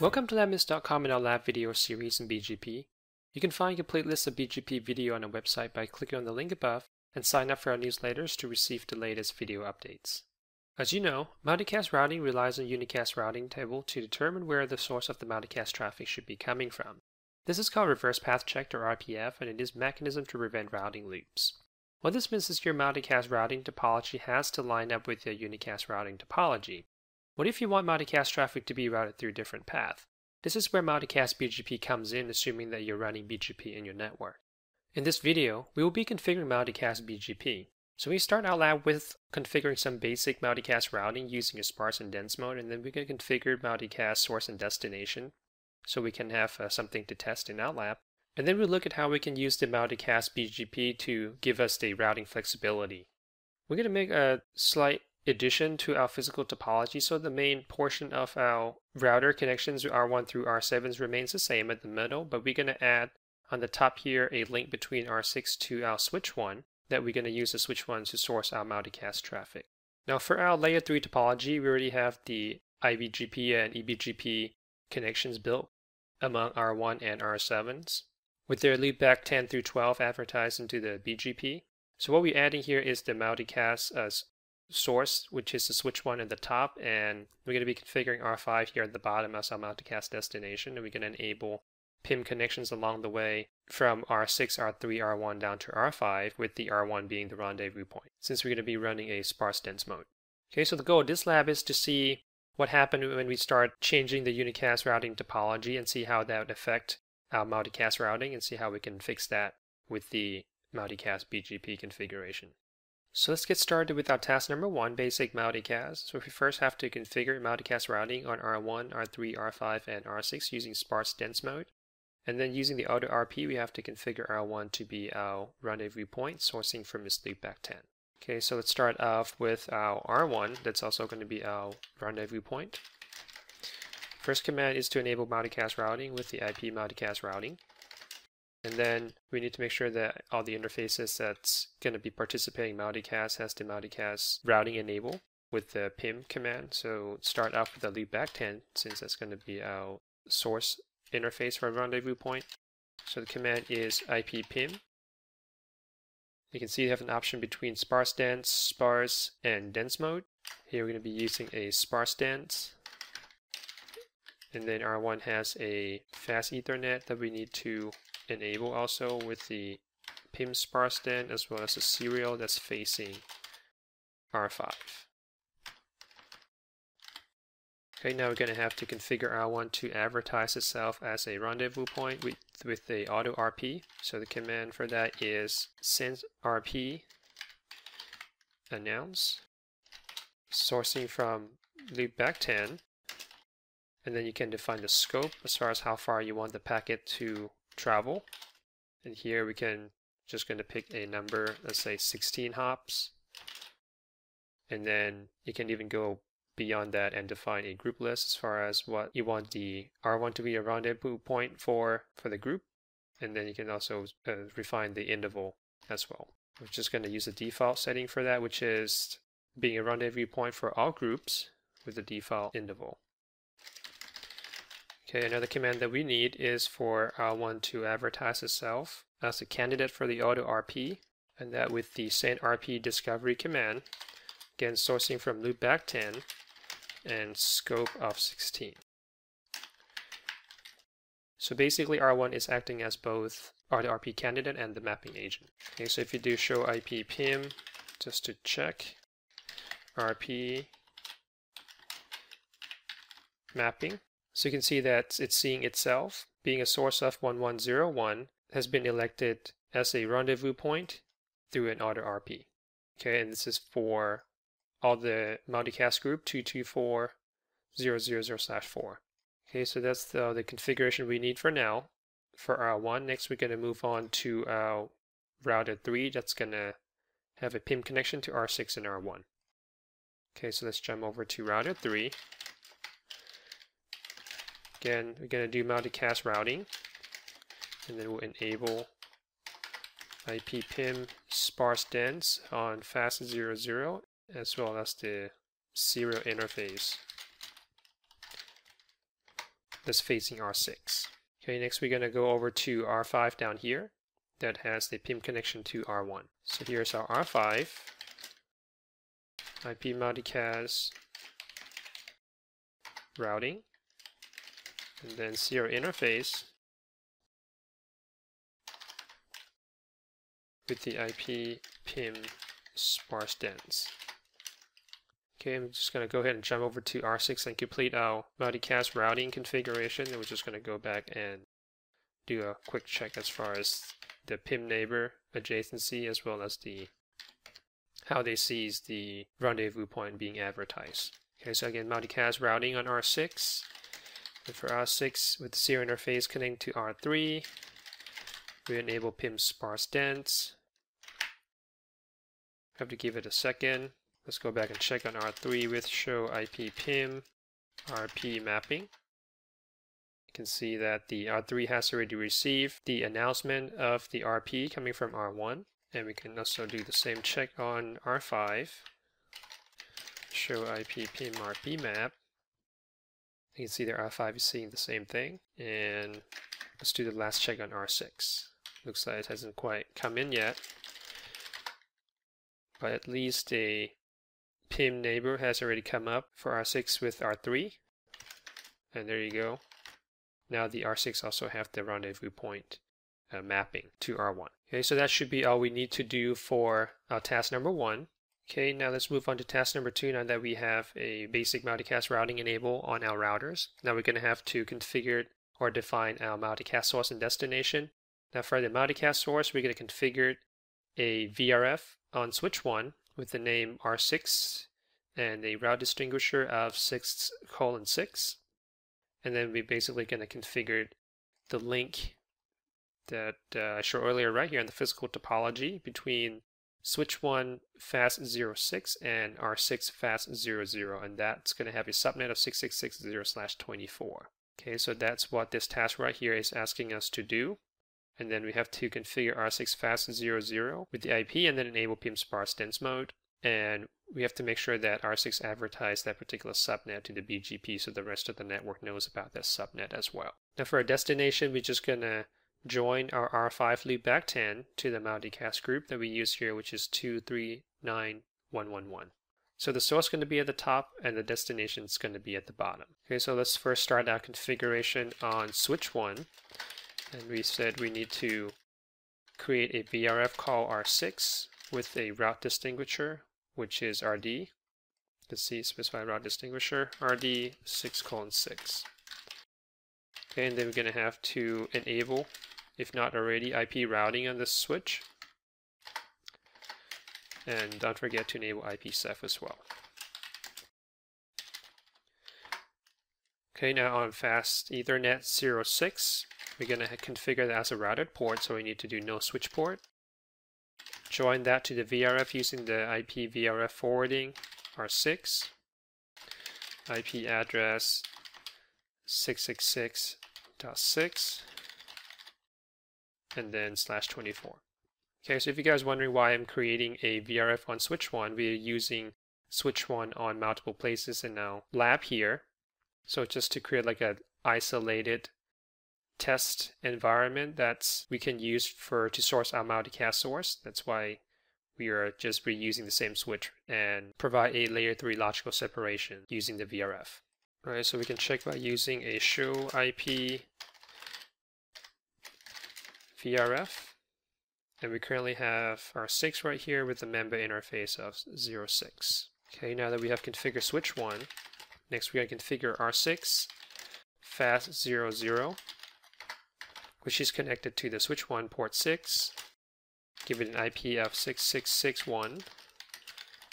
Welcome to LabMinutes.com and our lab video series in BGP. You can find a complete list of BGP video on our website by clicking on the link above and sign up for our newsletters to receive the latest video updates. As you know, multicast routing relies on unicast routing table to determine where the source of the multicast traffic should be coming from. This is called reverse path checked or RPF and it is mechanism to prevent routing loops. What this means is your multicast routing topology has to line up with your unicast routing topology. What if you want multicast traffic to be routed through a different path? This is where multicast BGP comes in assuming that you're running BGP in your network. In this video, we will be configuring multicast BGP. So we start our lab with configuring some basic multicast routing using a sparse and dense mode, and then we can configure multicast source and destination so we can have uh, something to test in our lab. And then we look at how we can use the multicast BGP to give us the routing flexibility. We're going to make a slight addition to our physical topology. So the main portion of our router connections R1 through R7s remains the same at the middle, but we're going to add on the top here a link between R6 to our switch 1 that we're going to use the switch 1 to source our multicast traffic. Now for our layer 3 topology, we already have the IBGP and EBGP connections built among R1 and R7s with their loopback 10 through 12 advertised into the BGP. So what we're adding here is the multicast as source, which is the switch one at the top, and we're going to be configuring R5 here at the bottom as our multicast destination, and we can enable PIM connections along the way from R6, R3, R1 down to R5, with the R1 being the rendezvous point, since we're going to be running a sparse dense mode. Okay, so the goal of this lab is to see what happened when we start changing the unicast routing topology and see how that would affect our multicast routing and see how we can fix that with the multicast BGP configuration. So let's get started with our task number one, basic multicast. So we first have to configure multicast routing on R1, R3, R5, and R6 using sparse dense mode. And then using the auto RP, we have to configure R1 to be our rendezvous point, sourcing from this loopback 10. Okay, so let's start off with our R1. That's also going to be our rendezvous point. First command is to enable multicast routing with the IP multicast routing. And then we need to make sure that all the interfaces that's going to be participating multicast has the multicast routing enable with the pim command. So start off with the loopback 10 since that's going to be our source interface for rendezvous point. So the command is IP pim. You can see you have an option between sparse dense, sparse, and dense mode. Here we're going to be using a sparse dense. And then R1 has a fast ethernet that we need to enable also with the PIM sparse den as well as the serial that's facing R5. Okay, now we're going to have to configure R1 to advertise itself as a rendezvous point with, with the auto RP. So the command for that is send RP announce sourcing from loopback 10 and then you can define the scope as far as how far you want the packet to travel. And here we can just going to pick a number, let's say 16 hops. And then you can even go beyond that and define a group list as far as what you want the R1 to be a rendezvous point for, for the group. And then you can also uh, refine the interval as well. We're just going to use the default setting for that, which is being a rendezvous point for all groups with the default interval. Okay, another command that we need is for uh, R1 to advertise itself as a candidate for the auto RP, and that with the send RP discovery command, again sourcing from loopback 10 and scope of 16. So basically R1 is acting as both auto RP candidate and the mapping agent. Okay, so if you do show IP PIM, just to check, RP mapping, so you can see that it's seeing itself, being a source of 1101, has been elected as a rendezvous point through an auto RP. Okay, and this is for all the multicast group 224.000/4. Okay, so that's the, the configuration we need for now for R1. Next, we're going to move on to our router 3 that's going to have a PIM connection to R6 and R1. Okay, so let's jump over to router 3. Again, we're going to do multicast routing, and then we'll enable IP PIM sparse dense on fast00 as well as the serial interface. that's facing R6. Okay, next we're going to go over to R5 down here that has the PIM connection to R1. So here's our R5, IP multicast routing, and then serial interface with the IP PIM sparse dense. Okay, I'm just going to go ahead and jump over to R6 and complete our multicast routing configuration. And we're just going to go back and do a quick check as far as the PIM neighbor adjacency as well as the how they sees the rendezvous point being advertised. Okay, so again, multicast routing on R6. And for R6 with the serial interface connecting to R3, we enable PIM sparse dense. Have to give it a second. Let's go back and check on R3 with show IP PIM RP mapping. You can see that the R3 has already received the announcement of the RP coming from R1. And we can also do the same check on R5. Show IP PIM RP map. You can see there R5 is seeing the same thing. And let's do the last check on R6. Looks like it hasn't quite come in yet. But at least a PIM neighbor has already come up for R6 with R3. And there you go. Now the R6 also have the rendezvous point uh, mapping to R1. Okay, so that should be all we need to do for uh, task number one. Okay, now let's move on to task number two now that we have a basic multicast routing enable on our routers. Now we're going to have to configure or define our multicast source and destination. Now for the multicast source, we're going to configure a VRF on switch 1 with the name R6 and a route distinguisher of 6 colon 6. And then we're basically going to configure the link that uh, I showed earlier right here in the physical topology between switch 1 fast 06 and R6 fast 00 and that's going to have a subnet of 6660 slash 24. Okay, so that's what this task right here is asking us to do. And then we have to configure R6 fast 00 with the IP and then enable PIM sparse dense mode. And we have to make sure that R6 advertise that particular subnet to the BGP so the rest of the network knows about that subnet as well. Now for our destination, we're just going to join our R5 loopback 10 to the multicast group that we use here, which is 239111. So the source is going to be at the top and the destination is going to be at the bottom. Okay, so let's first start our configuration on switch 1. And we said we need to create a VRF call R6 with a route distinguisher, which is RD. Let's see, specify route distinguisher, RD 6 colon 6. Okay, and then we're going to have to enable if not already, IP routing on this switch. And don't forget to enable IPsec as well. Okay, now on fast Ethernet 06, we're going to configure that as a routed port, so we need to do no switch port. Join that to the VRF using the IP VRF forwarding R6. IP address 666.6 and then slash 24. Okay, so if you guys are wondering why I'm creating a VRF on switch 1, we're using switch 1 on multiple places and now lab here. So just to create like an isolated test environment that we can use for to source our multicast source. That's why we are just reusing the same switch and provide a layer 3 logical separation using the VRF. Alright, so we can check by using a show IP VRF. And we currently have R6 right here with the member interface of 06. Okay, now that we have configured switch 1, next we're going to configure R6 fast 00, which is connected to the switch 1 port 6. Give it an IP of 6661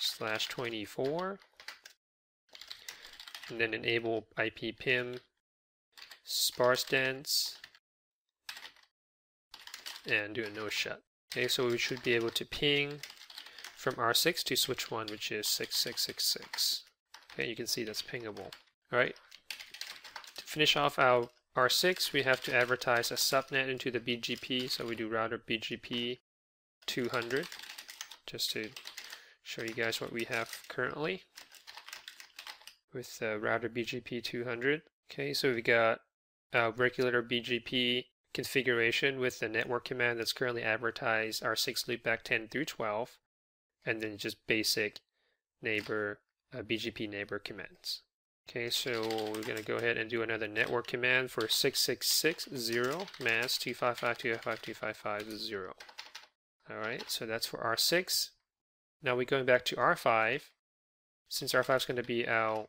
slash 24. And then enable IP PIM sparse dense and do a no shut. Okay, so we should be able to ping from R6 to switch 1, which is 6666. Okay, you can see that's pingable. Alright, to finish off our R6, we have to advertise a subnet into the BGP, so we do router BGP 200, just to show you guys what we have currently with uh, router BGP 200. Okay, so we got a regular BGP configuration with the network command that's currently advertised R6 loopback 10 through 12, and then just basic neighbor uh, BGP neighbor commands. Okay, so we're going to go ahead and do another network command for 6660 mass 255.255.255.0. Alright, so that's for R6. Now we're going back to R5. Since R5 is going to be our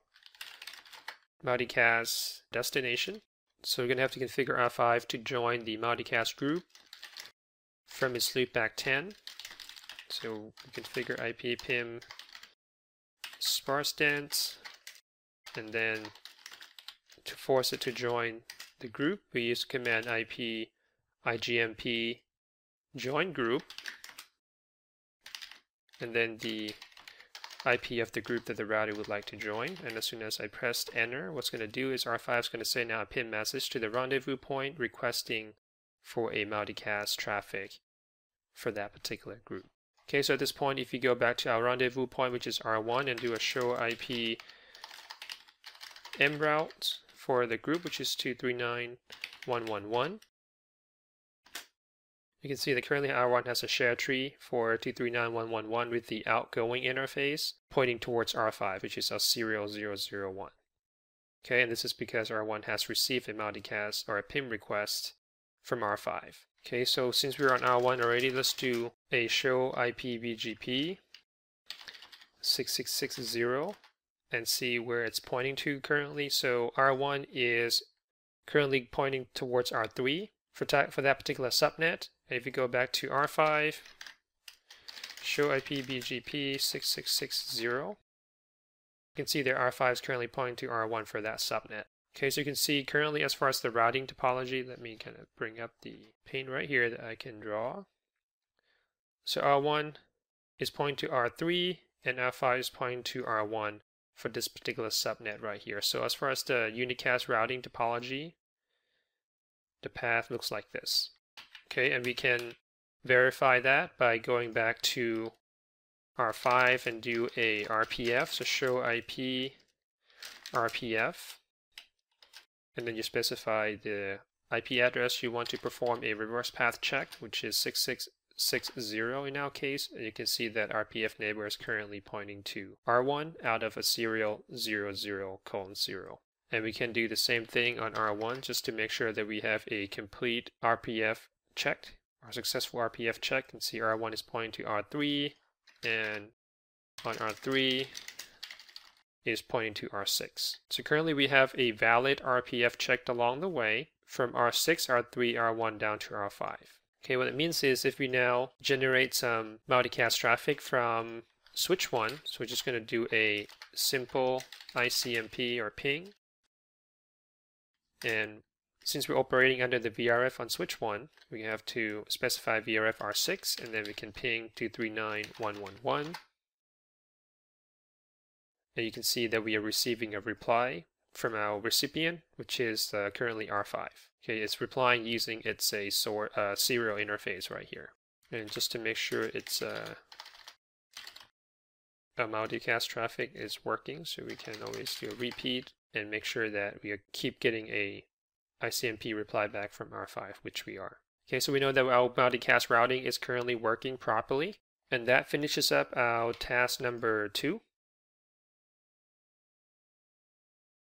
multicast destination, so we're going to have to configure R5 to join the multicast group from its loopback 10. So we configure IP PIM sparse dense and then to force it to join the group we use command IP IGMP join group and then the IP of the group that the router would like to join. And as soon as I pressed enter, what's going to do is R5 is going to send out a PIM message to the rendezvous point requesting for a multicast traffic for that particular group. Okay, so at this point, if you go back to our rendezvous point, which is R1, and do a show IP mroute for the group, which is 239.111, you can see that currently R1 has a share tree for 239.111 with the outgoing interface pointing towards R5, which is our serial 001. Okay, and this is because R1 has received a multicast or a PIM request from R5. Okay, so since we're on R1 already, let's do a show IP BGP 6660 and see where it's pointing to currently. So R1 is currently pointing towards R3 for, for that particular subnet. If you go back to R5, show IP BGP 6660, you can see there R5 is currently pointing to R1 for that subnet. Okay, so you can see currently as far as the routing topology, let me kind of bring up the pane right here that I can draw. So R1 is pointing to R3 and R5 is pointing to R1 for this particular subnet right here. So as far as the unicast routing topology, the path looks like this. Okay, and we can verify that by going back to R5 and do a RPF, so show IP RPF. And then you specify the IP address you want to perform a reverse path check, which is 6660 in our case. And you can see that RPF neighbor is currently pointing to R1 out of a serial 00 colon 0. And we can do the same thing on R1 just to make sure that we have a complete RPF checked, our successful RPF check, and see R1 is pointing to R3, and on R3 is pointing to R6. So currently we have a valid RPF checked along the way from R6, R3, R1 down to R5. Okay, what it means is if we now generate some multicast traffic from switch 1, so we're just going to do a simple ICMP or ping, and since we're operating under the VRF on switch 1, we have to specify VRF R6 and then we can ping 239.111. And you can see that we are receiving a reply from our recipient, which is uh, currently R5. Okay, it's replying using its a sort uh, serial interface right here. And just to make sure it's uh, a multicast traffic is working, so we can always do a repeat and make sure that we keep getting a ICMP reply back from R5, which we are. Okay, so we know that our multicast routing is currently working properly. And that finishes up our task number two.